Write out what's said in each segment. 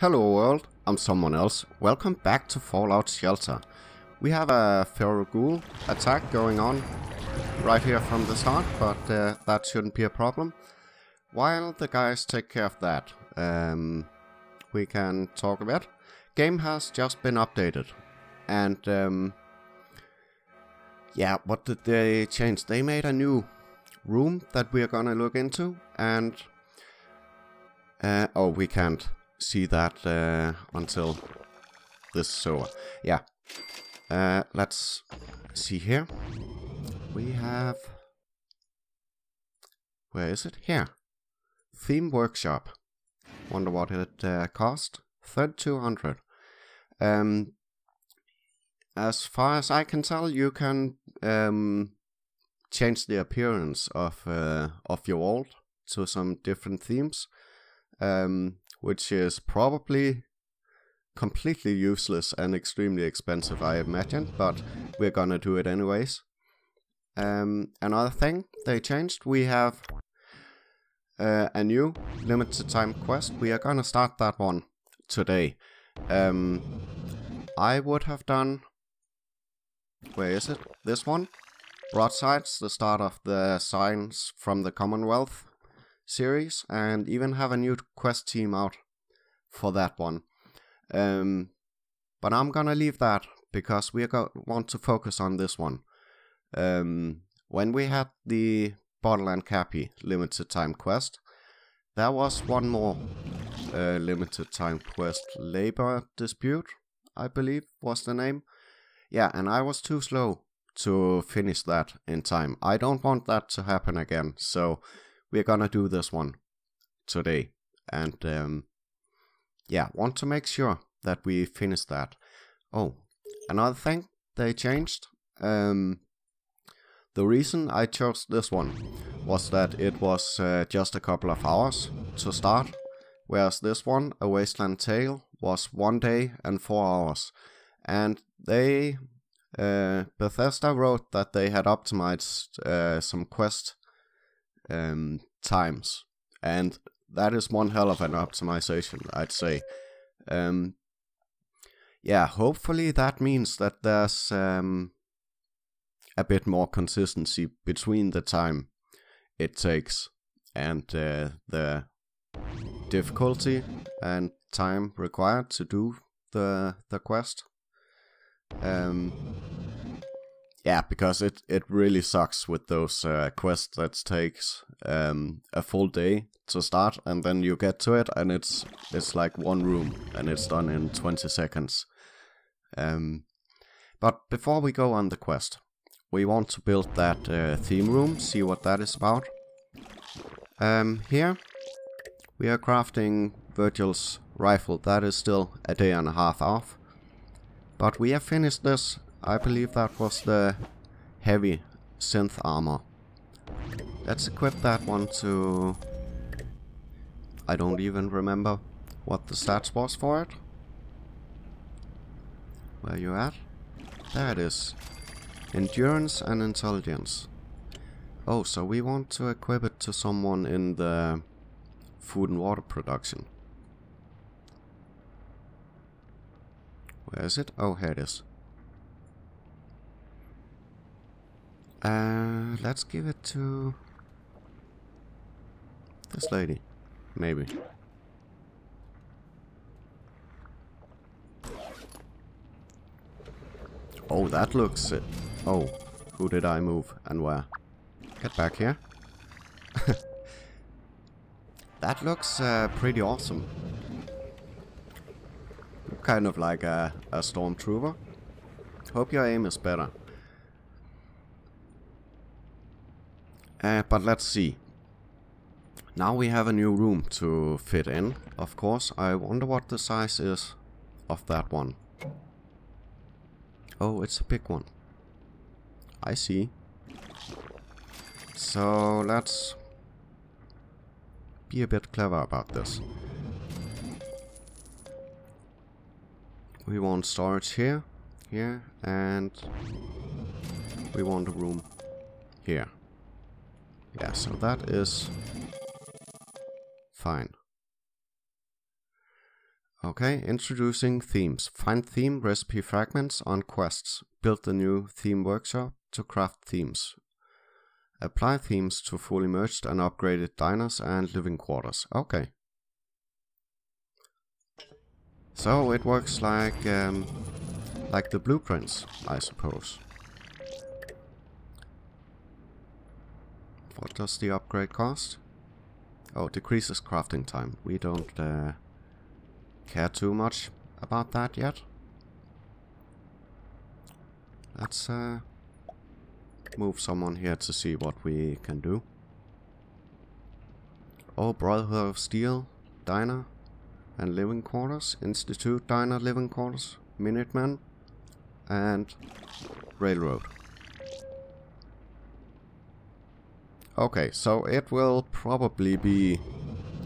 Hello world, I'm someone else. Welcome back to Fallout Shelter. We have a Feral Ghoul attack going on right here from the start, but uh, that shouldn't be a problem. While the guys take care of that, um, we can talk a bit. Game has just been updated, and um, yeah, what did they change? They made a new room that we are gonna look into, and uh, oh, we can't see that uh, until this is over. Yeah. Uh, let's see here. We have... Where is it? Here. Theme Workshop. Wonder what it uh, cost? 3200 Um, as far as I can tell, you can um, change the appearance of uh, of your world to some different themes. Um, which is probably completely useless and extremely expensive, I imagine, but we're gonna do it anyways. Um, another thing they changed, we have uh, a new limited time quest. We are gonna start that one today. Um, I would have done... Where is it? This one? Broadsides, the start of the Signs from the Commonwealth series and even have a new quest team out for that one. Um, but I'm gonna leave that because we want to focus on this one. Um, when we had the Bottle and Cappy limited time quest, there was one more uh, limited time quest, Labor Dispute, I believe was the name. Yeah, and I was too slow to finish that in time. I don't want that to happen again, so we're gonna do this one today. And um, yeah, want to make sure that we finish that. Oh, another thing they changed. Um, the reason I chose this one was that it was uh, just a couple of hours to start, whereas this one, A Wasteland Tale, was one day and four hours. And they, uh, Bethesda wrote that they had optimized uh, some quest um, times, and that is one hell of an optimization, I'd say. Um, yeah, hopefully that means that there's um, a bit more consistency between the time it takes and uh, the difficulty and time required to do the the quest. Um, yeah, because it, it really sucks with those uh, quests that takes um, a full day to start, and then you get to it, and it's it's like one room, and it's done in 20 seconds. Um, but before we go on the quest, we want to build that uh, theme room, see what that is about. Um, here, we are crafting Virgil's rifle. That is still a day and a half off. But we have finished this I believe that was the heavy synth armor. Let's equip that one to... I don't even remember what the stats was for it. Where you at? There it is. Endurance and intelligence. Oh, so we want to equip it to someone in the food and water production. Where is it? Oh, here it is. Uh, let's give it to this lady, maybe. Oh, that looks... Uh, oh, who did I move and where? Get back here. that looks uh, pretty awesome. Kind of like a, a stormtrooper. Hope your aim is better. Uh, but let's see. Now we have a new room to fit in, of course. I wonder what the size is of that one. Oh, it's a big one. I see. So let's be a bit clever about this. We want storage here, here, and we want a room here. Yeah, so that is fine. Okay, introducing themes. Find theme recipe fragments on quests. Build the new theme workshop to craft themes. Apply themes to fully merged and upgraded diners and living quarters. Okay. So it works like um, like the blueprints, I suppose. What does the upgrade cost? Oh, decreases crafting time. We don't uh, care too much about that yet. Let's uh, move someone here to see what we can do. Oh, Brotherhood of Steel, Diner, and Living Quarters, Institute Diner Living Quarters, Minutemen, and Railroad. Okay, so it will probably be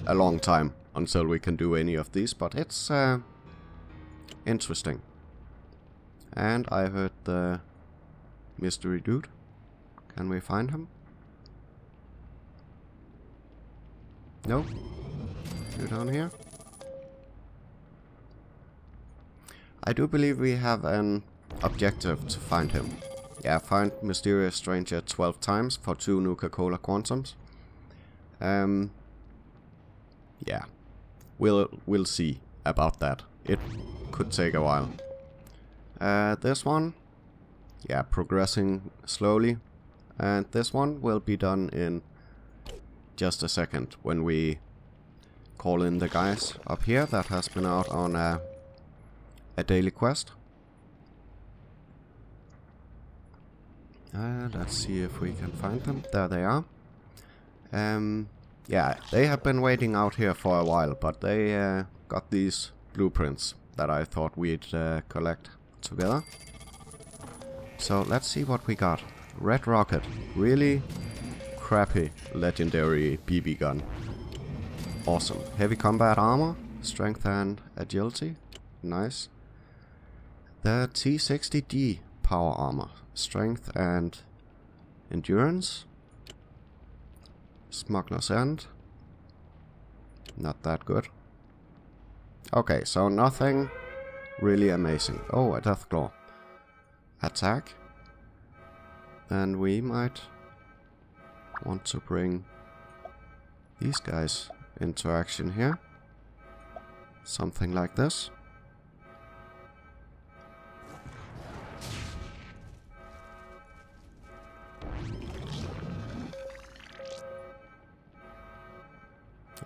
a long time until we can do any of these, but it's uh, interesting. And I heard the mystery dude. Can we find him? No? You down here? I do believe we have an objective to find him. Yeah, find Mysterious Stranger 12 times for two Nuka-Cola Quantums. Um, yeah, we'll we'll see about that. It could take a while. Uh, this one, yeah, progressing slowly. And this one will be done in just a second when we call in the guys up here that has been out on a, a daily quest. Uh, let's see if we can find them. There they are. Um, yeah, they have been waiting out here for a while, but they uh, got these blueprints that I thought we'd uh, collect together. So let's see what we got. Red Rocket. Really crappy legendary BB gun. Awesome. Heavy combat armor, strength and agility. Nice. The T60D power armor, strength and endurance. Smuggler's End. Not that good. Okay, so nothing really amazing. Oh, a Deathclaw. Attack. Then we might want to bring these guys into action here. Something like this.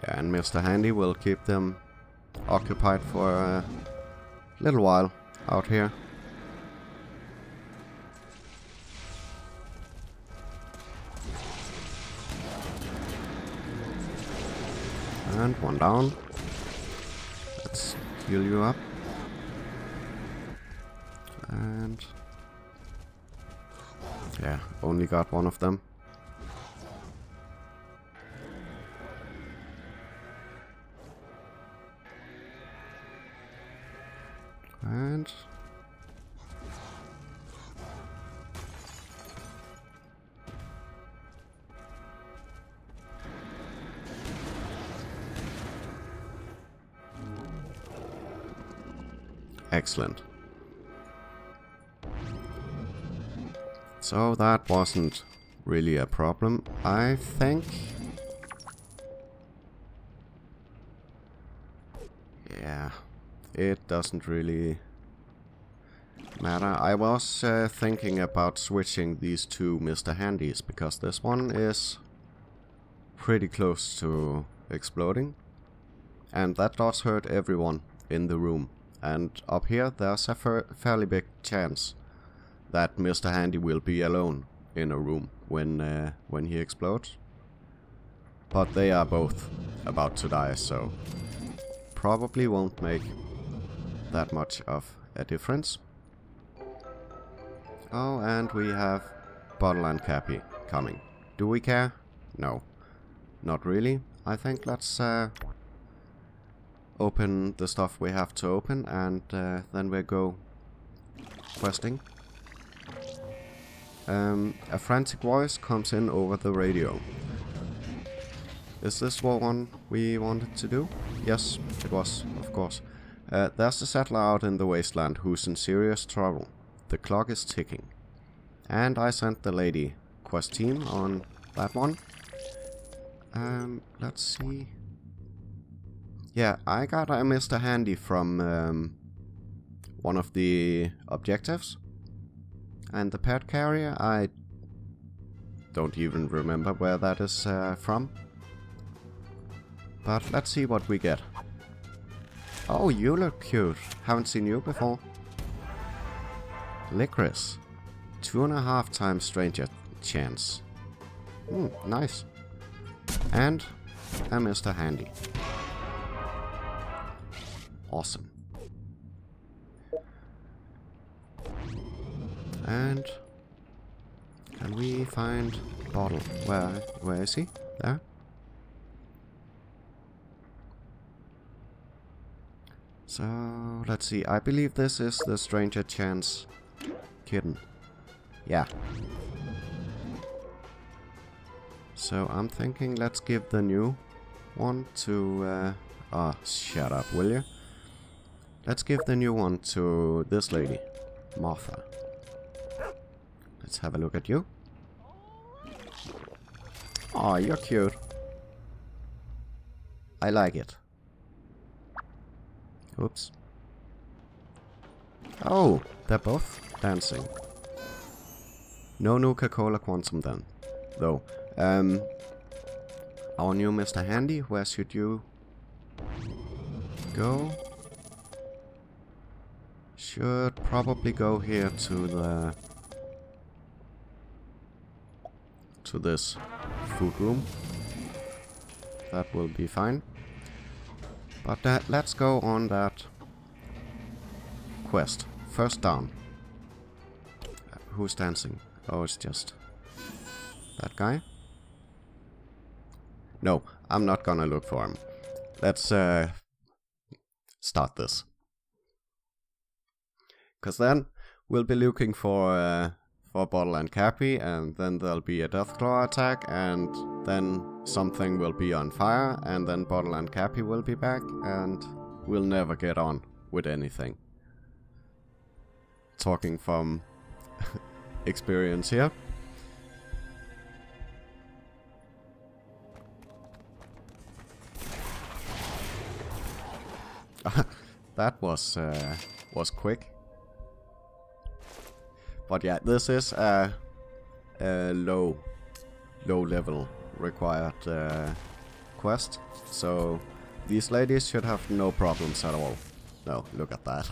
And Mr. Handy will keep them occupied for a little while out here. And one down. Let's heal you up. And... Yeah, only got one of them. And... Excellent. So that wasn't really a problem, I think. It doesn't really matter. I was uh, thinking about switching these two Mr. Handys, because this one is pretty close to exploding. And that does hurt everyone in the room. And up here there's a fairly big chance that Mr. Handy will be alone in a room when uh, when he explodes. But they are both about to die, so probably won't make that much of a difference. Oh, and we have Bottle and Cappy coming. Do we care? No. Not really. I think let's uh, open the stuff we have to open and uh, then we go questing. Um, a frantic voice comes in over the radio. Is this what one we wanted to do? Yes, it was, of course. Uh, there's a settler out in the wasteland who's in serious trouble. The clock is ticking. And I sent the lady quest team on that one. Um, let's see. Yeah, I got a Mr. Handy from um, one of the objectives. And the pet carrier, I don't even remember where that is uh, from. But let's see what we get. Oh, you look cute. Haven't seen you before. Licorice. Two and a half times stranger chance. Hmm, nice. And a Mr. Handy. Awesome. And can we find bottle? Where where is he? There? So let's see. I believe this is the Stranger Chance kitten. Yeah. So I'm thinking let's give the new one to... Uh, oh, shut up, will you? Let's give the new one to this lady, Martha. Let's have a look at you. Oh, you're cute. I like it. Oops. Oh, they're both dancing. No Nuka-Cola Quantum then, though. Um, our new Mr. Handy, where should you go? Should probably go here to the... to this food room. That will be fine. But uh, let's go on that quest. First down. Uh, who's dancing? Oh, it's just that guy. No, I'm not gonna look for him. Let's uh, start this. Because then we'll be looking for uh, for Bottle and Cappy, and then there'll be a Deathclaw attack, and then something will be on fire, and then Bottle and Cappy will be back, and we'll never get on with anything. Talking from experience here. that was uh, was quick. But yeah, this is a, a low low level required uh, quest, so these ladies should have no problems at all. No, look at that.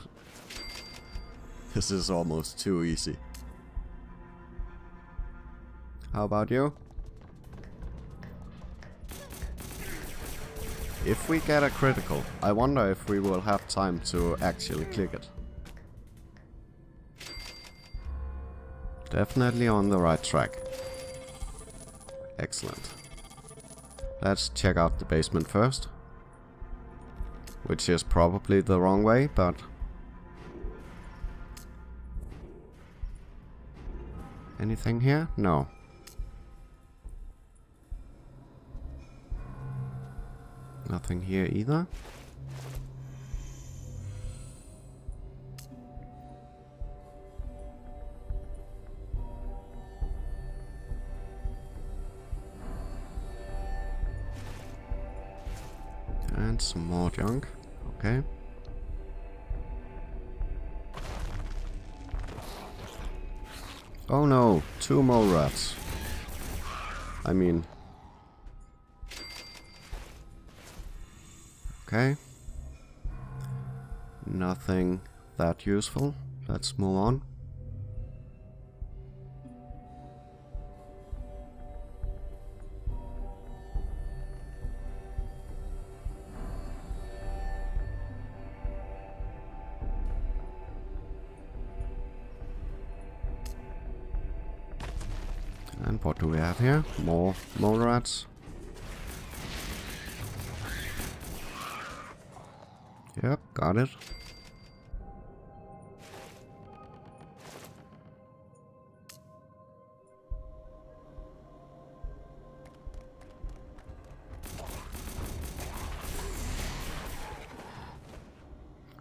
this is almost too easy. How about you? If we get a critical, I wonder if we will have time to actually click it. Definitely on the right track. Excellent. Let's check out the basement first. Which is probably the wrong way, but... Anything here? No. Nothing here either. And some more junk. Okay. Oh no, two more rats. I mean, Okay. Nothing that useful. Let's move on. Here? More mole rats. Yep, got it.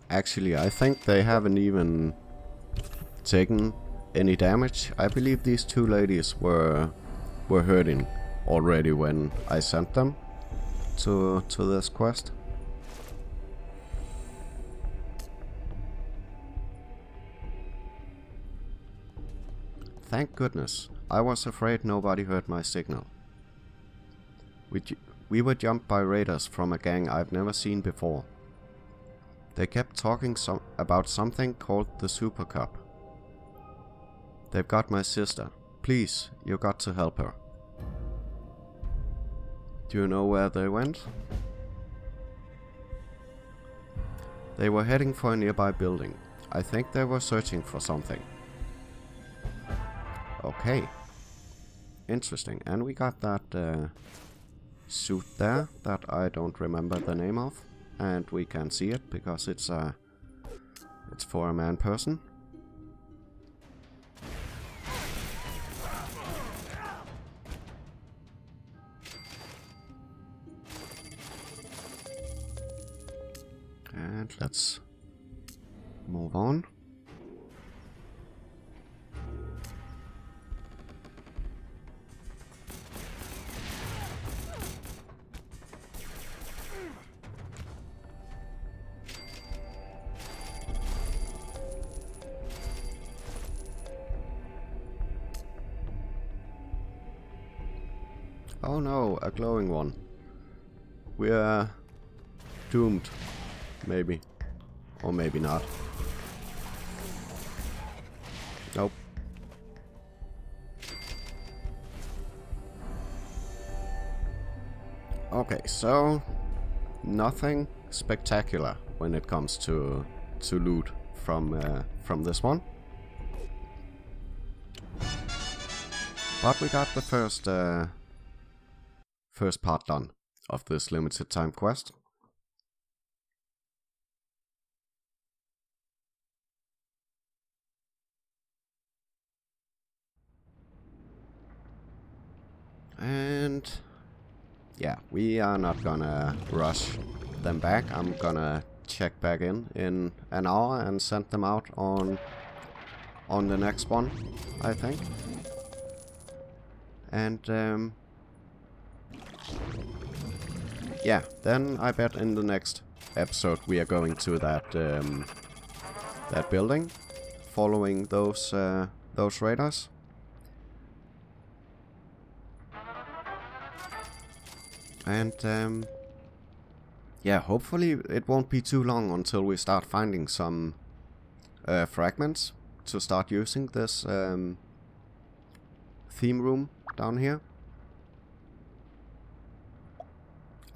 Actually, I think they haven't even taken any damage. I believe these two ladies were were hurting already when I sent them to to this quest. Thank goodness. I was afraid nobody heard my signal. We, we were jumped by raiders from a gang I've never seen before. They kept talking some about something called the Super Cup. They've got my sister. Please, you got to help her. Do you know where they went? They were heading for a nearby building. I think they were searching for something. Okay. Interesting. And we got that uh, suit there that I don't remember the name of. And we can see it because it's uh, it's for a man person. Let's move on. Oh no, a glowing one. We're doomed. Maybe. Or maybe not. Nope. Okay, so nothing spectacular when it comes to to loot from uh, from this one. But we got the first uh, first part done of this limited time quest. And yeah, we are not gonna rush them back. I'm gonna check back in in an hour and send them out on on the next one, I think. And um, yeah, then I bet in the next episode we are going to that um, that building, following those uh, those raiders. And um, yeah, hopefully it won't be too long until we start finding some uh, fragments to start using this um, theme room down here.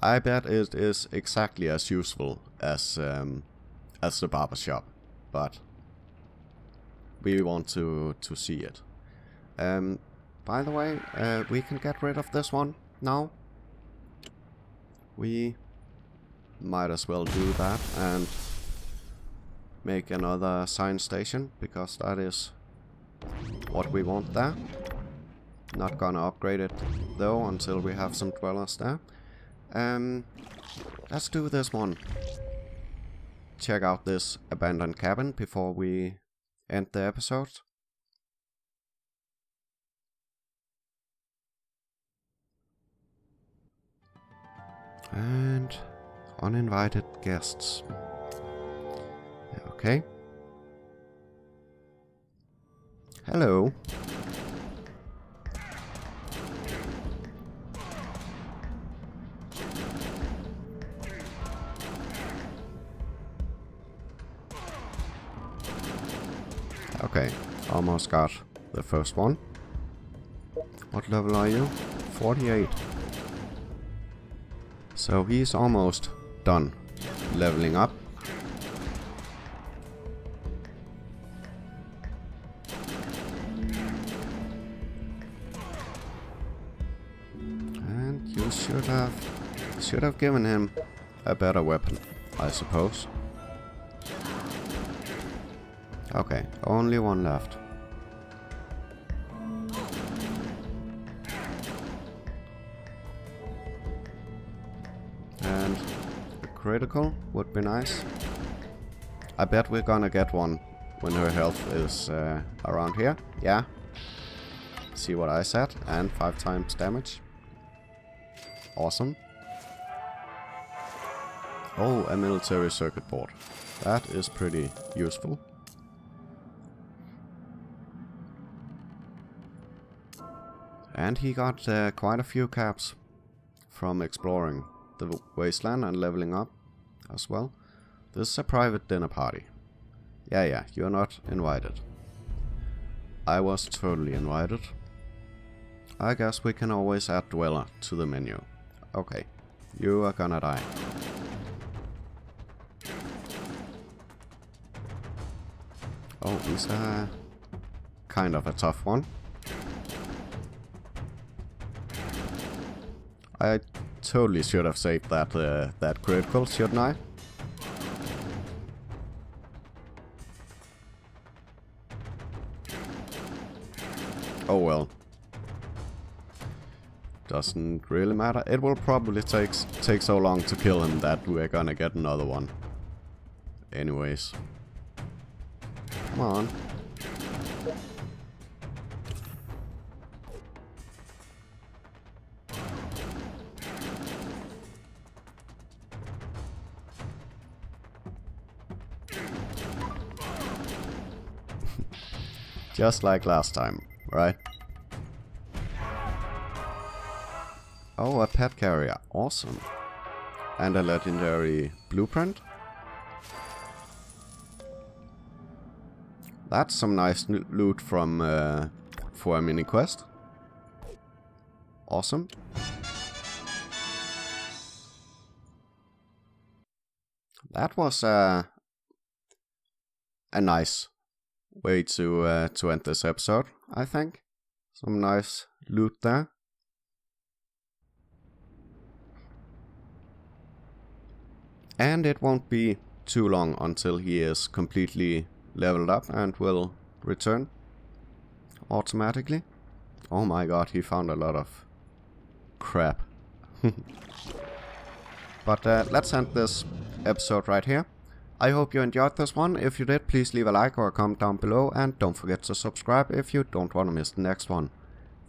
I bet it is exactly as useful as um, as the barber shop, but we want to to see it. Um, by the way, uh, we can get rid of this one now. We might as well do that and make another science station because that is what we want there. Not gonna upgrade it though until we have some dwellers there. Um, let's do this one. Check out this abandoned cabin before we end the episode. And uninvited guests. Okay. Hello. Okay, almost got the first one. What level are you? 48. So he's almost done leveling up. And you should have should have given him a better weapon, I suppose. Okay, only one left. And a critical would be nice. I bet we're gonna get one when her health is uh, around here. Yeah. See what I said. And five times damage. Awesome. Oh, a military circuit board. That is pretty useful. And he got uh, quite a few caps from exploring the wasteland and leveling up as well. This is a private dinner party. Yeah, yeah, you're not invited. I was totally invited. I guess we can always add Dweller to the menu. Okay, you are gonna die. Oh, he's a kind of a tough one. I totally should have saved that uh, that critical, shouldn't I? Oh well. Doesn't really matter. It will probably take take so long to kill him that we're gonna get another one. Anyways. Come on. Just like last time, right? Oh, a pet carrier. Awesome. And a legendary blueprint. That's some nice loot from uh, for a mini quest. Awesome. That was uh, a nice way to uh, to end this episode, I think. Some nice loot there. And it won't be too long until he is completely leveled up and will return automatically. Oh my god, he found a lot of crap. but uh, let's end this episode right here. I hope you enjoyed this one. If you did, please leave a like or a comment down below. And don't forget to subscribe if you don't want to miss the next one.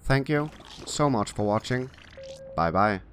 Thank you so much for watching. Bye bye.